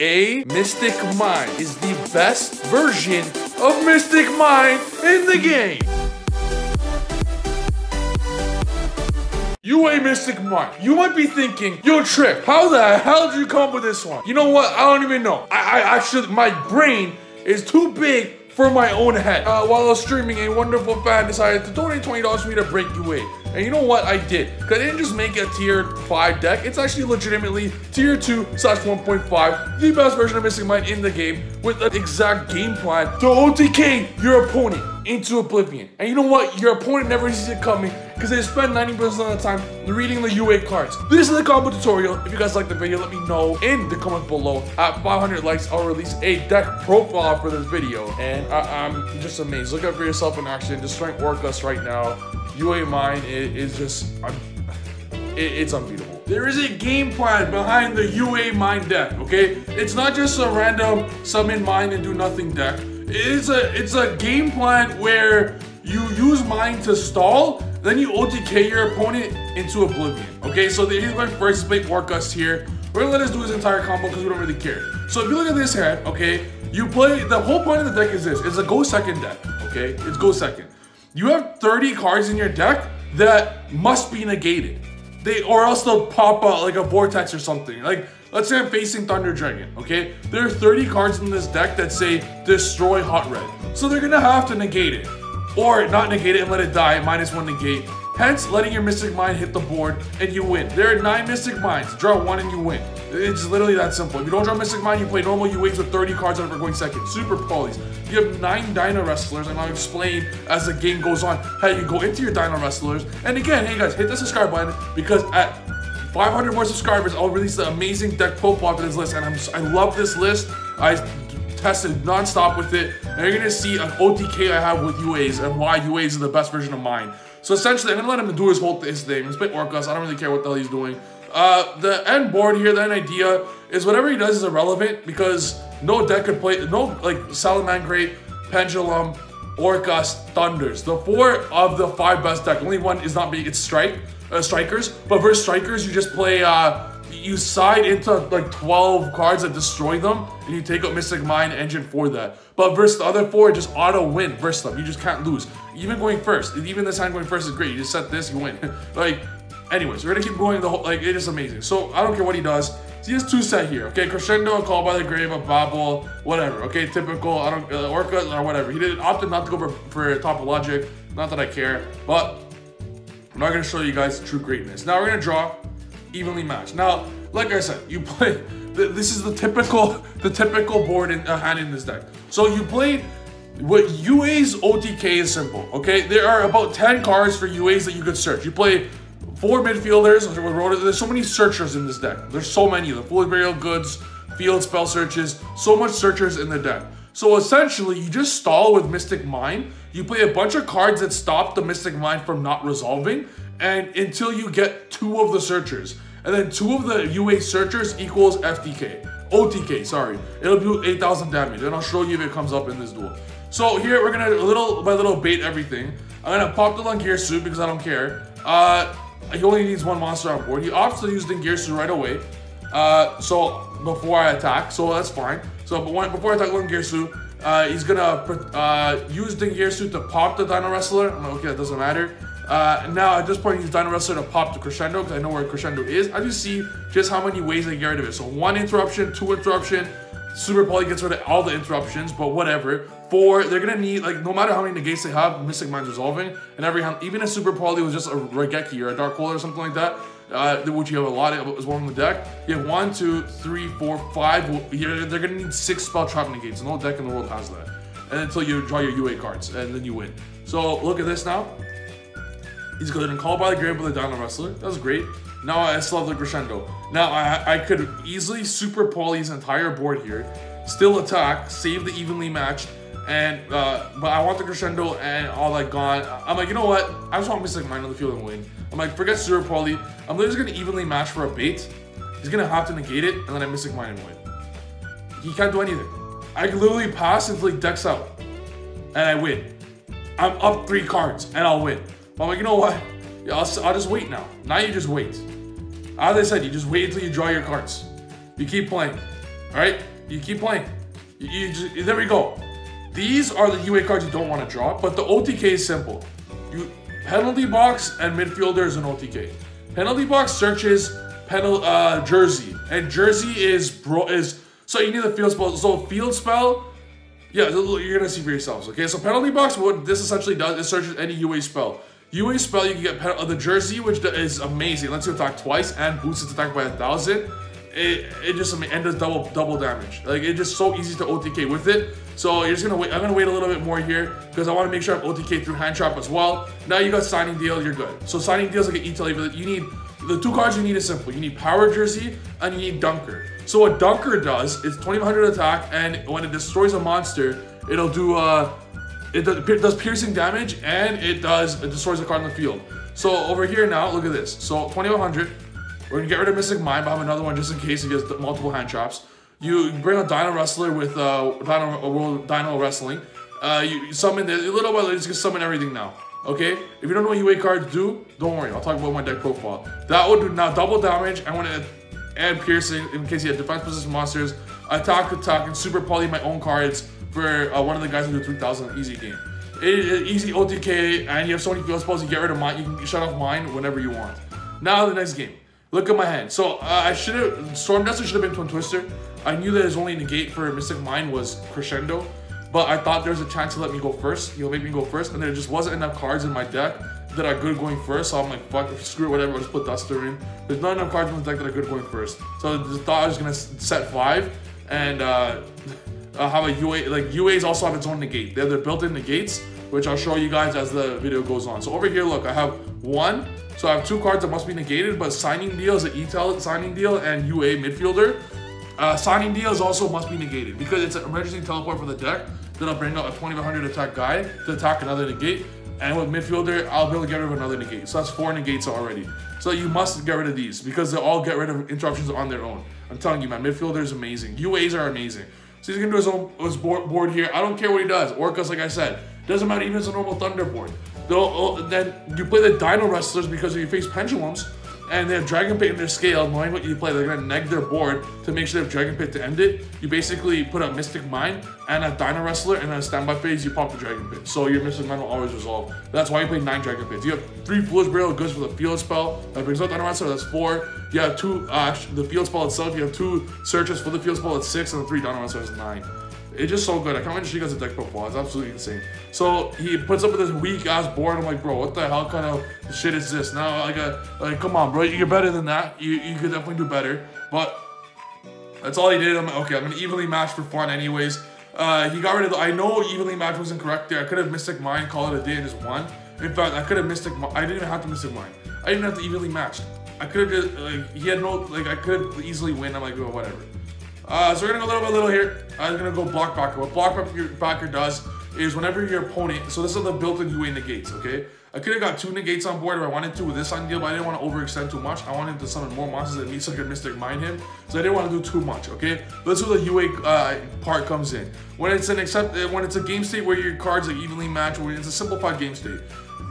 UA Mystic Mine is the best version of Mystic Mine in the game. UA Mystic Mine. You might be thinking, yo Trif, how the hell did you come up with this one? You know what? I don't even know. I, I actually, my brain is too big for my own head. Uh, while I was streaming, a wonderful fan decided to donate $20 for me to break UA. And you know what I did? Cause I didn't just make a tier 5 deck, it's actually legitimately tier 2 slash 1.5, the best version of Mystic Mine in the game, with an exact game plan to OTK your opponent into Oblivion. And you know what? Your opponent never sees it coming because they spend 90% of the time reading the UA cards. This is the combo tutorial. If you guys like the video, let me know in the comments below. At 500 likes, I'll release a deck profile for this video. And I am just amazed. Look out for yourself in action. Destroying Orcust right now. UA Mine is, just, it, it's unbeatable. There is a game plan behind the UA Mine deck, okay? It's not just a random summon mine and do nothing deck. It's a it's a game plan where you use mine to stall, then you OTK your opponent into oblivion. Okay, so he's going first play Orcust here. We're gonna let us do his entire combo because we don't really care. So if you look at this hand, okay, you play the whole point of the deck is this: it's a go second deck. Okay, it's go second. You have 30 cards in your deck that must be negated. They or else they'll pop out like a vortex or something. Like Let's say I'm facing Thunder Dragon, okay? There are 30 cards in this deck that say destroy Hot Red. So they're gonna have to negate it. Or not negate it and let it die, minus one negate. Hence, letting your Mystic Mine hit the board and you win. There are nine Mystic Mines. Draw one and you win. It's literally that simple. If you don't draw Mystic Mine, you play normal You UAs with 30 cards that are going second. Super polys. You have nine Dino Wrestlers, and I'll explain as the game goes on how you go into your Dino Wrestlers. And again, hey guys, hit the subscribe button because at 500 more subscribers, I'll release the amazing deck profile for this list, and I'm I love this list. I tested non-stop with it, and you're gonna see an OTK I have with UAs and why UAs are the best version of mine. So essentially, I'm gonna let him do his whole his thing. He's play Orcust. I don't really care what the hell he's doing. Uh, the end board here, the end idea is whatever he does is irrelevant because no deck could play, no like Salamangreat, Pendulum, Orcust, Thunders. The four of the five best deck. Only one is not being it's Strike uh, strikers. But versus strikers, you just play, uh, you side into like 12 cards that destroy them, and you take up Mystic Mine Engine for that. But versus the other four, just auto win versus them. You just can't lose. Even going first, even this hand going first is great. You just set this, you win. like, anyways, we're gonna keep going the whole, like, it is amazing. So I don't care what he does. He has two set here, okay? Crescendo, Call by the Grave, a Babel, whatever, okay? Typical, I don't, uh, Orca, or whatever. He did opted not to go for, for Topologic, not that I care, but I'm not gonna show you guys true greatness. Now we're gonna draw evenly matched. Now, like I said, you play. This is the typical, the typical board in uh, hand in this deck. So you play. What UA's OTK is simple. Okay, there are about 10 cards for UAs that you could search. You play four midfielders. There's so many searchers in this deck. There's so many. The Foolish Burial Goods, field spell searches, so much searchers in the deck. So essentially, you just stall with Mystic Mine. You play a bunch of cards that stop the Mystic Mine from not resolving, and until you get two of the searchers. And then two of the UA searchers equals FTK. OTK, sorry. It'll do 8,000 damage, and I'll show you if it comes up in this duel. So here, we're gonna little by little bait everything. I'm gonna pop the Longirsu because I don't care. Uh, he only needs one monster on board. He opts to use Dingirsu right away. Uh, so before I attack, so that's fine. So but when, before I attack Longirsu, uh, he's gonna uh, use Dingirsu to pop the Dino Wrestler. I'm like, okay, that doesn't matter. Uh, now at this point, he's Dino Wrestler to pop the Crescendo because I know where Crescendo is. I just see just how many ways I get rid of it. So one interruption, two interruption, Super Poly gets rid of all the interruptions, but whatever. Four, they're gonna need, like, no matter how many negates they have, Mystic Mine's resolving. And every hand, even a Super Poly was just a Raigeki or a Dark Hole or something like that, uh, which you have a lot of as well in the deck. You have one, two, three, four, five. They're gonna need six spell trap negates. No deck in the world has that. And until you draw your UA cards, and then you win. So look at this now. He's and called by the grave with a Wrestler. That was great. Now I still have the Crescendo. Now I, I could easily Super Poly's entire board here, still attack, save the evenly matched, and uh, but I want the Crescendo and all that gone. I'm like, you know what? I just want Mystic Mine on the field and win. I'm like, forget Super Poly. I'm literally just gonna evenly match for a bait. He's gonna have to negate it, and then I miss Mystic Mine and win. He can't do anything. I can literally pass until he decks out, and I win. I'm up three cards, and I'll win. But I'm like, you know what? I'll, I'll just wait now. Now you just wait. As I said, you just wait until you draw your cards. You keep playing. All right, you keep playing. You, you just, there we go. These are the UA cards you don't want to draw, but the OTK is simple. You penalty box and midfielder is an OTK. Penalty box searches penal uh, jersey, and jersey is bro is so you need the field spell. So field spell, yeah, you're gonna see for yourselves. Okay, so penalty box, what this essentially does is searches any UA spell. UA spell, you can get uh, the jersey, which is amazing. Lets you attack twice and boosts its attack by a thousand. It, it just and does double double damage. Like it's just so easy to OTK with it. So you're just gonna wait. I'm gonna wait a little bit more here because I want to make sure I'm OTK through hand trap as well. Now you got signing deal, you're good. So signing deals like an E-Tail, you need the two cards you need is simple. You need Power Jersey and you need Dunker. So what Dunker does is 2100 attack, and when it destroys a monster, it'll do uh, it does piercing damage and it does it destroys a card in the field. So over here now, look at this. So 2100, we're gonna get rid of Mystic Mine, have another one just in case he gets multiple hand traps. You bring a Dino Wrestler with uh, Dino, World Dino Wrestling. Uh, you summon the little by little, you can summon everything now. Okay? If you don't know what UA cards do, don't worry. I'll talk about my deck profile. That would do now double damage. I want to add piercing in case you have defense position monsters. Attack, attack, and super poly my own cards for uh, one of the guys who do 3000 easy game. It, easy OTK, and you have so many field spells, you get rid of mine, you can shut off mine whenever you want. Now the next game. Look at my hand. So uh, I should have, Storm Duster should have been Twin Twister. I knew that his only negate for Mystic Mine was Crescendo. But I thought there was a chance to let me go first. He'll make me go first, and there just wasn't enough cards in my deck that are good going first. So I'm like, fuck, screw it, whatever. I'll just put Duster in. There's not enough cards in the deck that are good going first. So I thought I was gonna set five and uh, have a UA. Like UAs also have its own negate. They have their built-in negates, which I'll show you guys as the video goes on. So over here, look, I have one. So I have two cards that must be negated, but signing deal is an E-Tail signing deal and UA midfielder. Uh, signing deals also must be negated because it's an emergency teleport for the deck that'll bring out a 2500 attack guy to attack another negate. And with midfielder, I'll be able to get rid of another negate. So that's four negates already. So you must get rid of these because they'll all get rid of interruptions on their own. I'm telling you, man, midfielder is amazing. UAs are amazing. So he's gonna do his own his board, board here. I don't care what he does. Orcust, like I said, doesn't matter even as a normal Thunder board. They'll, oh, then you play the Dino Wrestlers because if you face Pendulums, and they have Dragon Pit in their scale, knowing what you play, they're gonna neg their board to make sure they have Dragon Pit to end it. You basically put a Mystic Mine and a Dino Wrestler, and a standby phase, you pop the Dragon Pit. So your Mystic Mine will always resolve. That's why you play nine Dragon Pits. You have three Foolish Burial goods for the field spell that brings out Dino Wrestler, that's four. You have two, uh, the field spell itself, you have two searches for the field spell, at six, and the three Dino Wrestlers, nine. It's just so good. I can't imagine she gets the deck profile. It's absolutely insane. So he puts up with this weak ass board. I'm like, bro, what the hell kind of shit is this? Now, like, a, uh, like, come on, bro, you're better than that. You you could definitely do better. But that's all he did. I'm like, okay, I'm gonna evenly match for fun, anyways. Uh, he got rid of the. I know evenly match was incorrect there. I could have Mystic Mine, call it a day, and just won. In fact, I could have Mystic. I didn't even have to Mystic Mine. I didn't have to evenly match. I could have just like he had no like I could easily win. I'm like, oh, whatever. Uh, so we're gonna go little by little here. I'm gonna go block backer. What block backer does is whenever your opponent, so this is the built-in UA negates, okay? I could have got two negates on board if I wanted to with this on deal, but I didn't want to overextend too much. I wanted to summon more monsters that need such a Mystic Mine him, so I didn't want to do too much, okay? That's where the UA uh, part comes in. When it's an accept, uh, when it's a game state where your cards are evenly matched, when it's a simplified game state,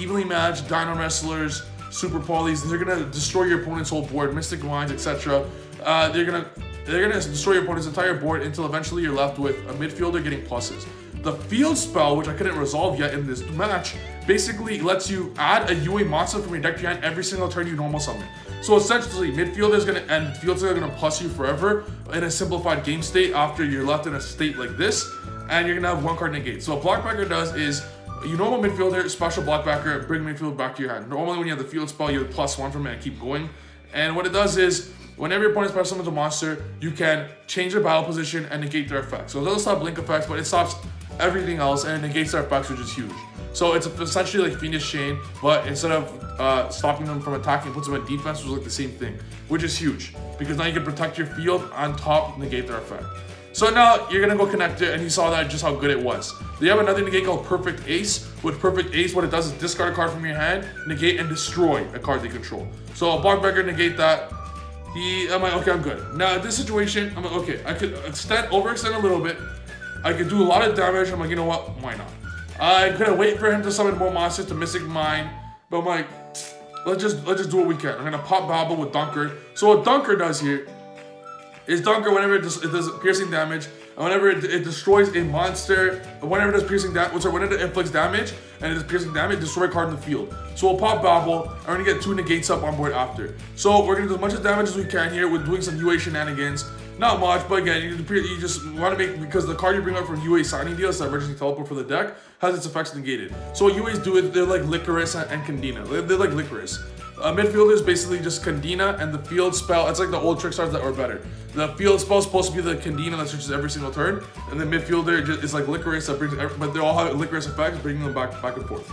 evenly matched, Dino Wrestlers, Super Polys, they're gonna destroy your opponent's whole board, Mystic Mines, etc. Uh, they're gonna they're gonna destroy your opponent's entire board until eventually you're left with a midfielder getting pluses. The field spell, which I couldn't resolve yet in this match, basically lets you add a UA monster from your deck to every single turn you normal summon. So essentially, midfielder is gonna end fields are gonna plus you forever in a simplified game state after you're left in a state like this, and you're gonna have one card negate. So what Blockbacker does is you normal midfielder, special blockbacker, bring midfield back to your hand. Normally when you have the field spell, you have plus one from it and keep going. And what it does is Whenever your opponent special summons a monster, you can change their battle position and negate their effects. So it doesn't stop blink effects, but it stops everything else and it negates their effects, which is huge. So it's essentially like Fiendish Chain, but instead of uh, stopping them from attacking, it puts them in defense, which is like the same thing, which is huge. Because now you can protect your field on top, negate their effect. So now you're gonna go connect it, and you saw that just how good it was. They have another negate called Perfect Ace. With Perfect Ace, what it does is discard a card from your hand, negate and destroy a card they control. So a Blockbreaker negate that, he, I'm like, okay, I'm good. Now, this situation, I'm like, okay, I could extend, overextend a little bit. I could do a lot of damage. I'm like, you know what? Why not? I could wait for him to summon more monsters to Mystic Mine, but I'm like, let's just let's just do what we can. I'm gonna pop Babel with Dunker. So what Dunker does here is Dunker whenever it, does, it does piercing damage, and whenever it, it destroys a monster, whenever it does piercing damage, sorry, whenever it inflicts damage, and it does piercing damage, destroy a card in the field. So we'll pop Babble, and we're gonna get two negates up on board after. So we're gonna do as much damage as we can here with doing some UA shenanigans. Not much, but again, you, you just want to make, because the card you bring up from UA signing deals, the emergency teleport for the deck, has its effects negated. So what UAs do is they're like Lycoris and Candina. They're, they're like Lycoris. Uh, midfielder is basically just Candina, and the field spell, it's like the old trick stars that were better. The field spell is supposed to be the Candina that switches every single turn, and the midfielder is like Lycoris that brings, but they all have Lycoris effects, bringing them back back and forth.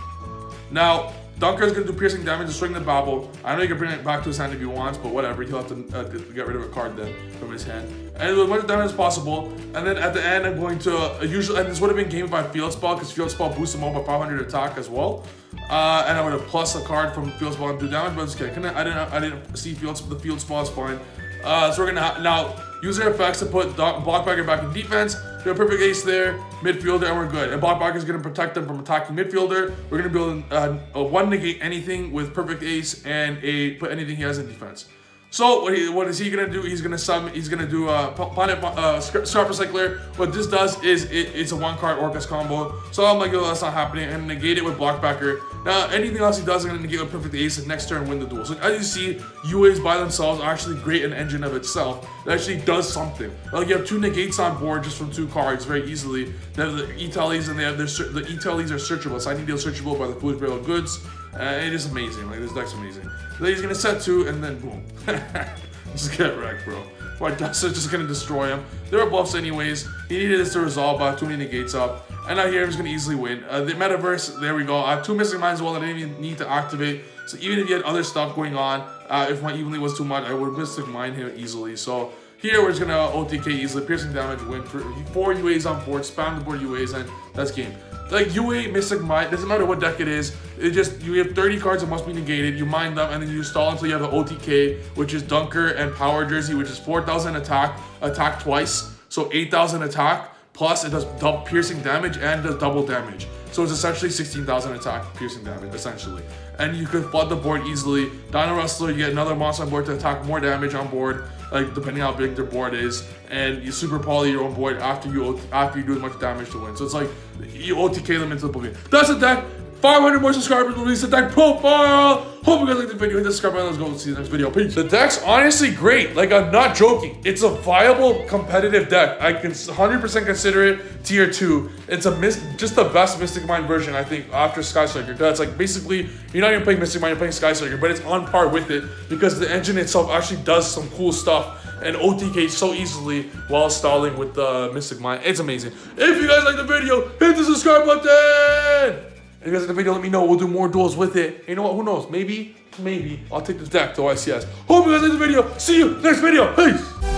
Now, Dunker is going to do piercing damage, destroying the Babble. I know you can bring it back to his hand if he wants, but whatever. He'll have to uh, get rid of a card then from his hand. And do as much damage as possible. And then at the end, I'm going to uh, usually, and this would have been gamed by Field Spell because Field Spell boosts him up by 500 attack as well. Uh, and I would have plus a card from Field Spell and do damage, but it's okay. I didn't, I didn't see Field the Field Spell is fine. Uh, so we're gonna now use our effects to put Blockbacker back in defense. We have perfect ace there, midfielder, and we're good. And Blockbacker is gonna protect them from attacking midfielder. We're gonna build uh, a one negate anything with perfect ace and a put anything he has in defense. So what, he, what is he gonna do? He's gonna sub. He's gonna do a uh, planet uh, Scrap Recycler. What this does is it, it's a one card Orcust combo. So I'm like, oh, that's not happening. And negate it with Blockbacker. Now anything else he does, I'm gonna negate with Perfect Ace and next turn win the duel. So as you see, UAs by themselves are actually great an engine of itself. It actually does something. Like you have two negates on board just from two cards very easily. They have the E-Tallies and they have their the E-Tallies are searchable. Signing deal searchable by the Foolish Burial Goods. Uh, it is amazing. Like this deck's amazing. He's gonna set two and then boom. just get wrecked, bro. White is just gonna destroy him. There are buffs anyways. He needed this to resolve by too many negates up. And now here he's gonna easily win. Uh, the metaverse, there we go. I have two missing minds as well that I didn't even need to activate. So even if you had other stuff going on, uh, if my evenly was too much, I would mystic mine him easily. So here we're just gonna uh, OTK easily, piercing damage, win for four UAs on board, spam the board UAs, and that's game. Like UA Mystic Mine, doesn't matter what deck it is, it just you have 30 cards that must be negated, you mine them, and then you stall until you have an OTK, which is Dunker and Power Jersey, which is 4,000 attack, attack twice, so 8,000 attack, plus it does double piercing damage and does double damage. So it's essentially 16,000 attack piercing damage, essentially. And you could flood the board easily. Dino Wrestler, you get another monster on board to attack more damage on board, like depending how big their board is. And you super poly your own board after you after you do as much damage to win. So it's like you OTK them into the oblivion. That's the deck. 500 more subscribers will release the deck profile. Hope you guys liked the video. Hit the subscribe button. Let's go. Let's see the next video. Peace. The deck's honestly great. Like, I'm not joking. It's a viable competitive deck. I can 100% consider it tier 2. It's a just the best Mystic Mine version, I think, after Sky Striker. That's like basically, you're not even playing Mystic Mine, you're playing Sky Striker, but it's on par with it because the engine itself actually does some cool stuff and OTK so easily while stalling with the Mystic Mine. It's amazing. If you guys like the video, hit the subscribe button! If you guys like the video, let me know. We'll do more duels with it. You know what? Who knows? Maybe, maybe I'll take this deck to YCS. Hope you guys like the video. See you next video. Peace!